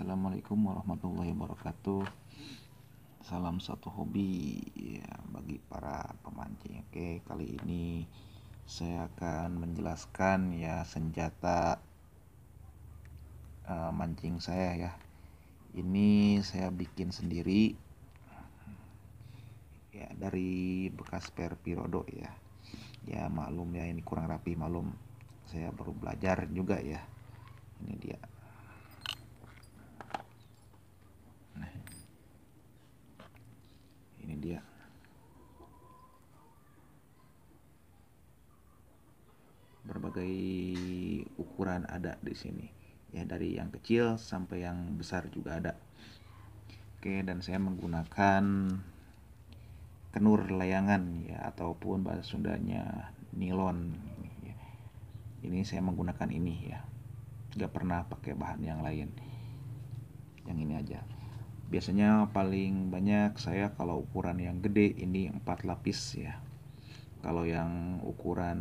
Assalamualaikum warahmatullahi wabarakatuh. Salam satu hobi ya bagi para pemancing. Oke, kali ini saya akan menjelaskan ya senjata uh, mancing saya ya. Ini saya bikin sendiri ya dari bekas per pirodo ya. Ya maklum ya ini kurang rapi maklum. Saya baru belajar juga ya. Ini dia. ini dia. Berbagai ukuran ada di sini. Ya dari yang kecil sampai yang besar juga ada. Oke dan saya menggunakan kenur layangan ya ataupun bahasa Sundanya nilon. Ini saya menggunakan ini ya. Nggak pernah pakai bahan yang lain. Yang ini aja biasanya paling banyak saya kalau ukuran yang gede ini 4 lapis ya. Kalau yang ukuran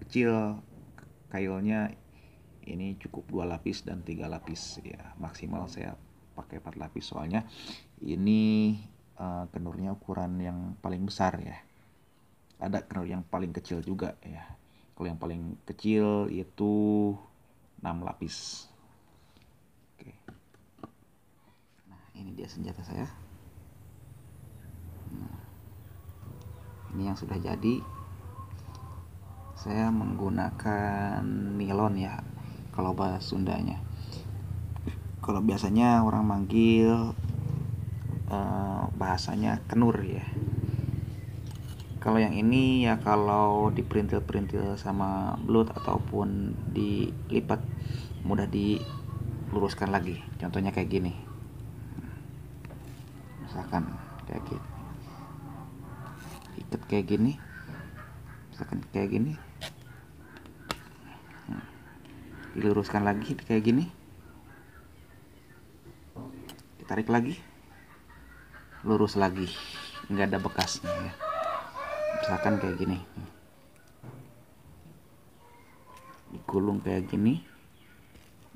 kecil kailnya ini cukup dua lapis dan tiga lapis ya. Maksimal saya pakai 4 lapis soalnya ini uh, kenurnya ukuran yang paling besar ya. Ada kenur yang paling kecil juga ya. Kalau yang paling kecil itu 6 lapis dia senjata saya. Nah, ini yang sudah jadi. Saya menggunakan nilon ya kalau bahasa Sundanya. Kalau biasanya orang manggil uh, bahasanya kenur ya. Kalau yang ini ya kalau diperintil-perintil sama belut ataupun dilipat mudah diluruskan lagi. Contohnya kayak gini misalkan kayak gini. Ikat kayak gini. Misalkan kayak gini. Hmm. diluruskan lagi kayak gini. Ditarik lagi. Lurus lagi. Nggak ada bekasnya ya. Misalkan kayak gini. Digulung kayak gini.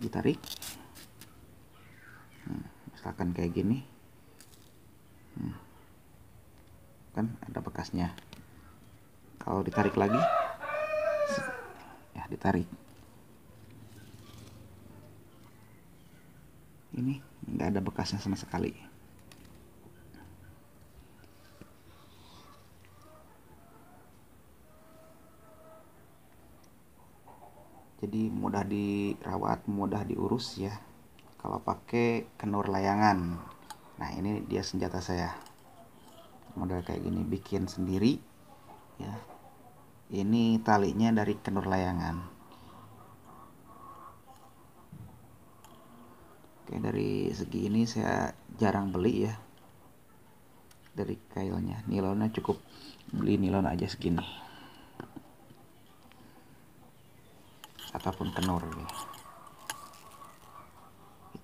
Ditarik. Hmm, misalkan kayak gini kan ada bekasnya. Kalau ditarik lagi ya ditarik. Ini nggak ada bekasnya sama sekali. Jadi mudah dirawat mudah diurus ya. Kalau pakai kenur layangan. Nah ini dia senjata saya model kayak gini bikin sendiri ya. Ini talinya dari kenur layangan. Oke dari segi ini saya jarang beli ya. Dari kailnya nilonnya cukup beli nilon aja segini. Ataupun kenur ya.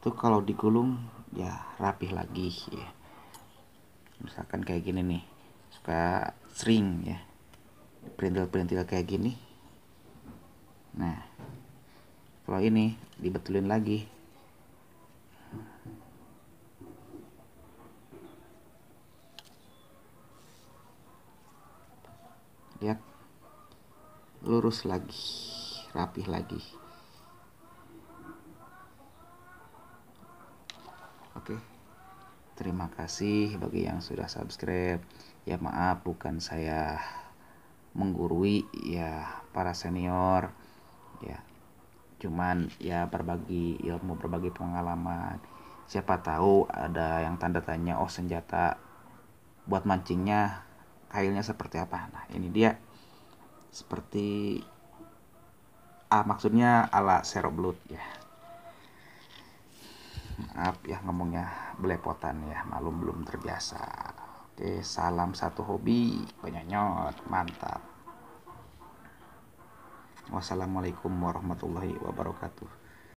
itu kalau digulung ya rapih lagi ya misalkan kayak gini nih suka sering ya perintil-perintil kayak gini. Nah kalau ini dibetulin lagi. Lihat lurus lagi rapih lagi. Oke. Terima kasih bagi yang sudah subscribe. Ya maaf bukan saya menggurui ya para senior ya. Cuman ya berbagi ilmu, berbagi pengalaman. Siapa tahu ada yang tanda tanya oh senjata buat mancingnya kailnya seperti apa. Nah, ini dia seperti ah maksudnya ala seroblut ya maaf ya ngomongnya belepotan ya malum belum terbiasa. Oke salam satu hobi penyonyot mantap. Wassalamualaikum warahmatullahi wabarakatuh